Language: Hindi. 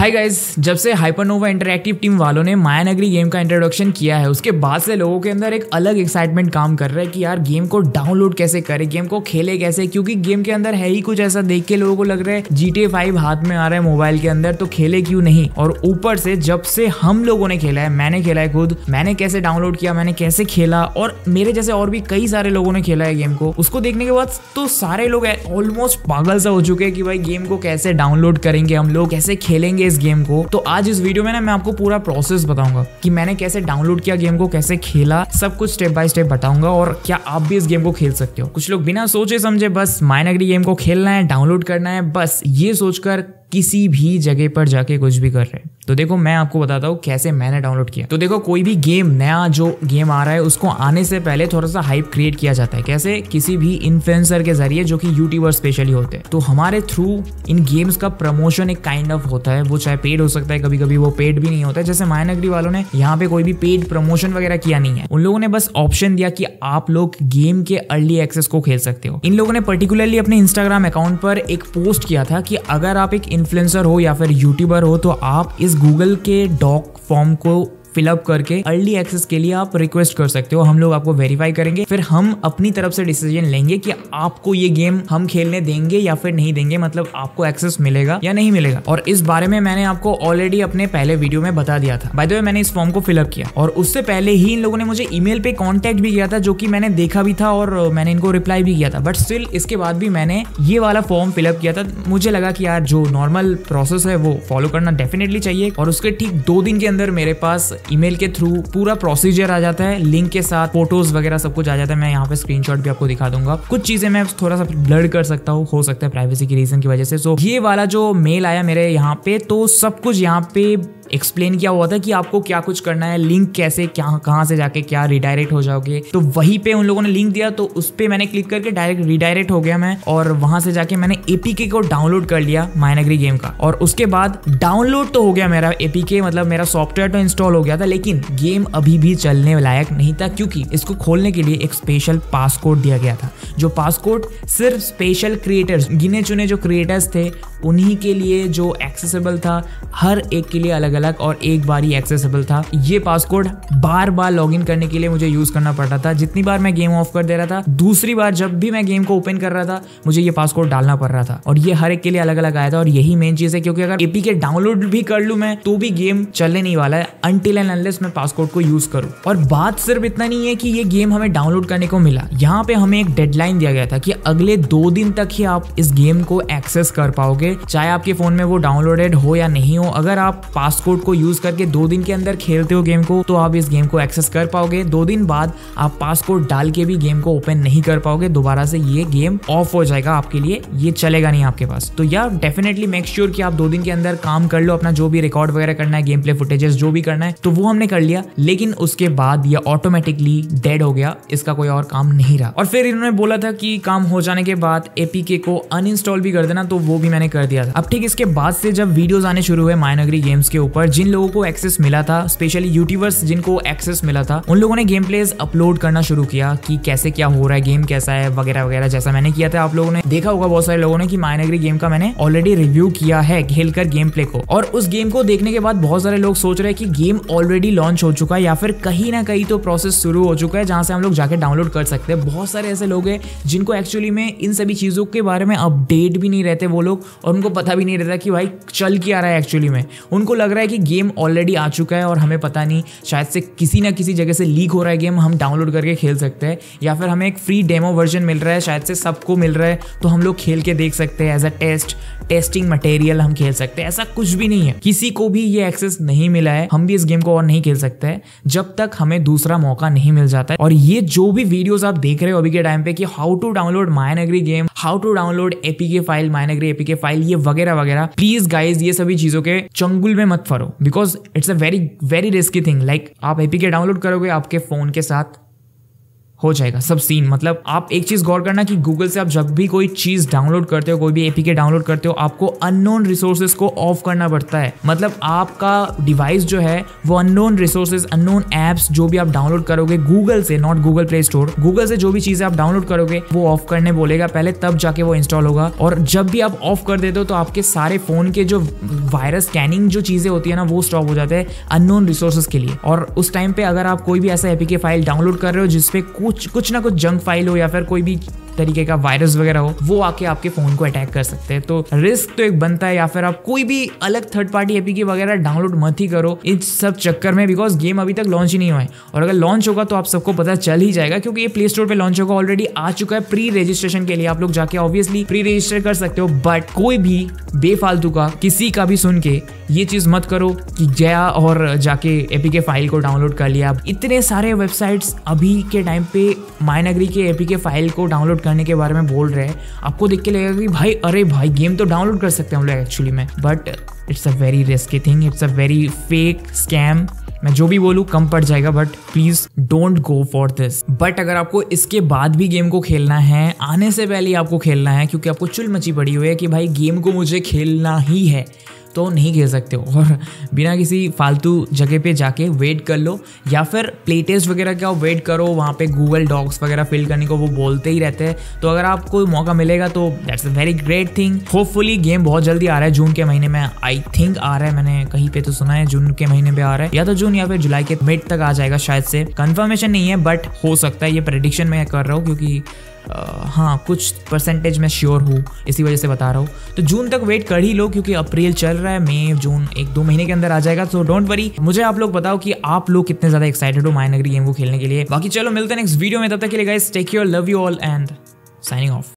हाय गाइस जब से हाइपरनोवा इंटरैक्टिव टीम वालों ने मायानगरी गेम का इंट्रोडक्शन किया है, उसके बाद से लोगों के अंदर एक अलग एक्साइटमेंट काम कर रहा है कि यार गेम को डाउनलोड कैसे करें गेम को खेले कैसे, क्योंकि गेम के अंदर है ही कुछ ऐसा देख के लोगों को लग रहा है जी टी फाइव हाथ में आ रहा है मोबाइल के अंदर तो खेले क्यों नहीं? और ऊपर से जब से हम लोगों ने खेला है, मैंने खेला है खुद, मैंने कैसे डाउनलोड किया, मैंने कैसे खेला, और मेरे जैसे और भी कई सारे लोगों ने खेला है गेम को, उसको देखने के बाद तो सारे लोग ऑलमोस्ट पागल सा हो चुके हैं कि भाई गेम को कैसे डाउनलोड करेंगे हम लोग, कैसे खेलेंगे इस गेम को। तो आज इस वीडियो में ना मैं आपको पूरा प्रोसेस बताऊँगा कि मैंने कैसे डाउनलोड किया गेम को, कैसे खेला, सब कुछ स्टेप बाय स्टेप बताऊँगा और क्या आप भी इस गेम को खेल सकते हो। कुछ लोग बिना सोचे समझे बस माइनगरी गेम को खेलना है डाउनलोड करना है, बस ये सोचकर किसी भी जगह पर जाके कुछ भी कर रहे हैं। तो देखो, मैं आपको बताता हूँ कैसे मैंने डाउनलोड किया। तो देखो, कोई भी गेम नया जो गेम आ रहा है, उसको आने से पहले थोड़ा सा हाइप क्रिएट किया जाता है। कैसे? किसी भी इन्फ्लुएंसर के ज़रिए, जो कि यूट्यूबर स्पेशली होते हैं। तो हमारे थ्रू इन गेम्स का प्रमोशन एक काइंड ऑफ़ होता है। वो चाहे पेड हो सकता है कभी कभी वो पेड भी नहीं होता है। जैसे मायानगरी वालों ने यहाँ पे कोई भी पेड प्रमोशन वगैरह किया नहीं है। उन लोगों ने बस ऑप्शन दिया कि आप लोग गेम के अर्ली एक्सेस को खेल सकते हो। इन लोगों ने पर्टिकुलरली अपने इंस्टाग्राम अकाउंट पर एक पोस्ट किया था कि अगर आप एक इन्फ्लुएंसर हो या फिर यूट्यूबर हो तो आप इस गूगल के डॉक फॉर्म को फिलअप करके अर्ली एक्सेस के लिए आप रिक्वेस्ट कर सकते हो। हम लोग आपको वेरीफाई करेंगे। फिर हम अपनी तरफ़ से डिसीज़न लेंगे कि आपको ये गेम हम खेलने देंगे या फिर नहीं देंगे। मतलब आपको एक्सेस मिलेगा या नहीं मिलेगा। और इस बारे में मैंने आपको ऑलरेडी अपने पहले वीडियो में बता दिया था। बाय द वे मैंने इस फॉर्म को फिलअप किया। और उससे पहले ही इन लोगों ने मुझे ईमेल पे कॉन्टेक्ट भी किया था, जो कि मैंने देखा भी था और मैंने इनको रिप्लाई भी किया था। बट स्टिल इसके बाद भी मैंने ये वाला फॉर्म फिलअप किया था। मुझे लगा कि यार, जो नॉर्मल प्रोसेस है, वो फॉलो करना डेफिनेटली चाहिए। और उसके ठीक दो दिन के अंदर मेरे पास ईमेल के थ्रू पूरा प्रोसीजर आ जाता है लिंक के साथ फ़ोटोज़ वगैरह सब कुछ आ जाता है। मैं यहाँ पे स्क्रीनशॉट भी आपको दिखा दूँगा। कुछ चीज़ें मैं थोड़ा सा ब्लड कर सकता हूँ, हो सकता है प्राइवेसी की रीजन की वजह से। सो ये वाला जो मेल आया मेरे यहाँ पे तो सब कुछ यहाँ पे एक्सप्लेन किया हुआ था कि आपको क्या कुछ करना है लिंक कैसे, क्या, कहाँ से जाके क्या रिडायरेक्ट हो जाओगे। तो वहीं पे उन लोगों ने लिंक दिया तो उस पर मैंने क्लिक करके डायरेक्ट रिडायरेक्ट हो गया मैं, और वहाँ से जाके मैंने एपीके को डाउनलोड कर लिया माइनगरी गेम का। और उसके बाद डाउनलोड तो हो गया मेरा एपीके मतलब मेरा सॉफ्टवेयर तो इंस्टॉल हो गया था, लेकिन गेम अभी भी चलने लायक नहीं था, क्योंकि इसको खोलने के लिए एक स्पेशल पासकोड दिया गया था, जो पासकोड सिर्फ़ स्पेशल क्रिएटर्स गिने चुने जो क्रिएटर्स थे उन्हीं के लिए जो एक्सेसिबल था, हर एक के लिए अलग अलग और एक बार ही एक्सेसिबल था। ये पासकोड बार बार लॉगिन करने के लिए मुझे यूज़ करना पड़ता था। जितनी बार मैं गेम ऑफ़ कर दे रहा था, दूसरी बार जब भी मैं गेम को ओपन कर रहा था, मुझे ये पासकोड डालना पड़ रहा था। और ये हर एक के लिए अलग अलग आया था और यही मेन चीज़ है क्योंकि अगर एपी के डाउनलोड भी कर लू मैं तो भी गेम चलने नहीं वाला है अनटिल एंड अनलेस मैं पासकोड को यूज़ करूँ। और बात सिर्फ़ इतना नहीं है कि ये गेम हमें डाउनलोड करने को मिला। यहाँ पे हमें एक डेडलाइन दिया गया था कि अगले दो दिन तक ही आप इस गेम को एक्सेस कर पाओगे। चाहे आपके फ़ोन में वो डाउनलोडेड हो या नहीं हो, अगर आप पासकोड को यूज़ करके दो दिन के अंदर खेलते हो गेम को तो आप इस गेम को एक्सेस कर पाओगे। दो दिन बाद आप पासकोड डाल के भी गेम को ओपन नहीं कर पाओगे। दोबारा से ये गेम ऑफ़ हो जाएगा आपके लिए। ये चलेगा नहीं आपके पास। तो यार डेफिनेटली मेक श्योर कि आप दो दिन के अंदर काम कर लो, अपना जो भी रिकॉर्ड वगैरह करना है गेम प्ले फुटेजेस जो भी करना है तो वो हमने कर लिया। लेकिन उसके बाद ये ऑटोमेटिकली डेड हो गया। इसका कोई और काम नहीं रहा। और फिर इन्होंने बोला था कि काम हो जाने के बाद एपीके को अनइंस्टॉल भी कर देना तो वो भी मैंने कर दिया था। अब ठीक इसके बाद से जब वीडियोस आने शुरू हुए माइनगरी गेम्स के ऊपर, जिन लोगों को एक्सेस मिला था स्पेशली यूट्यूबर्स जिनको एक्सेस मिला था, उन लोगों ने गेम प्लेज अपलोड करना शुरू किया कि कैसे क्या हो रहा है गेम कैसा है, वगैरह वगैरह जैसा मैंने किया था। आप लोगों ने देखा होगा बहुत सारे लोगों ने कि माइनगरी गेम का मैंने ऑलरेडी रिव्यू किया है खेलकर गेम प्ले को। और उस गेम को देखने के बाद बहुत सारे लोग सोच रहे हैं कि गेम ऑलरेडी लॉन्च हो चुका है या फिर कहीं ना कहीं तो प्रोसेस शुरू हो चुका है जहाँ से हम लोग जाके डाउनलोड कर सकते हैं। बहुत सारे ऐसे लोग हैं जिनको एक्चुअली में इन सभी चीज़ों के बारे में अपडेट भी नहीं रहते वो लोग और उनको पता भी नहीं रहता कि भाई चल क्या रहा है एक्चुअली में। उनको लग रहा है कि गेम ऑलरेडी आ चुका है और हमें पता नहीं, शायद से किसी ना किसी जगह से लीक हो रहा है गेम हम डाउनलोड करके खेल सकते हैं, या फिर हमें एक फ्री डेमो वर्जन मिल रहा है, शायद से सबको मिल रहा है तो हम लोग खेल के देख सकते हैं as a test testing material हम खेल सकते हैं। ऐसा कुछ भी नहीं है। किसी को भी ये एक्सेस नहीं मिला है, हम भी इस गेम को और नहीं खेल सकते हैं, जब तक हमें दूसरा मौका नहीं मिल जाता है। और ये जो भी वीडियोस आप देख रहे हो अभी के टाइम पे कि how to download MyNagari game how to download APK file MyNagari APK file ये वगैरह वगैरह। प्लीज़ गाइज़ ये सभी चीज़ों के चंगुल में मत furrow because it's a very very risky thing like आप एपीके डाउनलोड करोगे आपके फ़ोन के साथ हो जाएगा, सब सीन मतलब आप एक चीज़ गौर करना कि गूगल से आप जब भी कोई चीज़ डाउनलोड करते हो, कोई भी एपीके डाउनलोड करते हो, आपको अननोन रिसोर्सेज को ऑफ़ करना पड़ता है। मतलब आपका डिवाइस जो है, वो अननोन रिसोर्सेज अननोन एप्स जो भी आप डाउनलोड करोगे गूगल से not Google Play Store Google से जो भी चीज़ें आप डाउनलोड करोगे, वो ऑफ़ करने बोलेगा। पहले तब जाके वो इंस्टॉल होगा। और जब भी आप ऑफ़ कर देते हो तो आपके सारे फ़ोन के जो वायरस स्कैनिंग जो चीज़ें होती है ना, वो स्टॉप हो जाते हैं अननोन रिसोर्सेज के लिए। और उस टाइम पे अगर आप कोई भी ऐसा एपीके फ़ाइल डाउनलोड कर रहे हो, जिसपे कुछ कुछ कुछ ना कुछ जंक फ़ाइल हो या फिर कोई भी तरीके का वायरस वगैरह हो, वो आके आपके फ़ोन को अटैक कर सकते हैं। तो रिस्क तो एक बनता है या फिर आप कोई भी अलग थर्ड पार्टी एपीके वगैरह डाउनलोड मत ही करो। इस सब चक्कर में बिकॉज़ गेम अभी तक लॉन्च ही नहीं हुआ है। और अगर लॉन्च होगा तो आप सबको पता चल ही जाएगा क्योंकि ये प्ले स्टोर पे लॉन्च होगा ऑलरेडी आ चुका है प्री रजिस्ट्रेशन के लिए। आप लोग जाके ऑब्वियसली प्री रजिस्टर कर सकते हो बट कोई भी बेफालतू का, किसी का भी सुन के ये चीज़ मत करो कि गया और जाके एपीके फ़ाइल को डाउनलोड कर लिया। इतने सारे वेबसाइट्स अभी के टाइम पे माइनगरी के एपीके फ़ाइल को डाउनलोड करने के बारे में बोल रहे हैं, आपको देख के लगेगा कि भाई, अरे भाई गेम तो डाउनलोड कर सकते हैं हम लोग एक्चुअली में but it's a very risky thing it's a very fake scam मैं जो भी बोलूँ, कम पड़ जाएगा but please don't go for this but अगर आपको इसके बाद भी गेम को खेलना है, आने से पहले आपको खेलना है, क्योंकि आपको चुल मची पड़ी हुई है कि भाई गेम को मुझे खेलना ही है। तो नहीं खेल सकते हो। और बिना किसी फालतू जगह पे जाके वेट कर लो। या फिर प्ले टेस्ट वगैरह का वेट करो, वहाँ पे गूगल डॉक्स वगैरह फिल करने को वो बोलते ही रहते हैं। तो अगर आपको मौका मिलेगा तो that's a very great thing hopefully game बहुत जल्दी आ रहा है जून के महीने में। आई थिंक आ रहा है, मैंने कहीं पे तो सुना है जून के महीने पे आ रहा है। या तो जून या फिर जुलाई के मिड तक आ जाएगा शायद से। कंफर्मेशन नहीं है बट हो सकता है ये प्रडिक्शन मैं कर रहा हूँ क्योंकि हाँ कुछ परसेंटेज मैं श्योर हूँ, इसी वजह से बता रहा हूँ। तो जून तक वेट कर ही लो, क्योंकि अप्रैल चल रहा है, मई, जून, एक दो महीने के अंदर आ जाएगा। सो डोंट वरी मुझे आप लोग बताओ कि आप लोग कितने ज़्यादा एक्साइटेड हो माइनगरी गेम को खेलने के लिए। बाकी चलो, मिलते हैं नेक्स्ट वीडियो में, तब तक के लिए guys take your love you all and signing off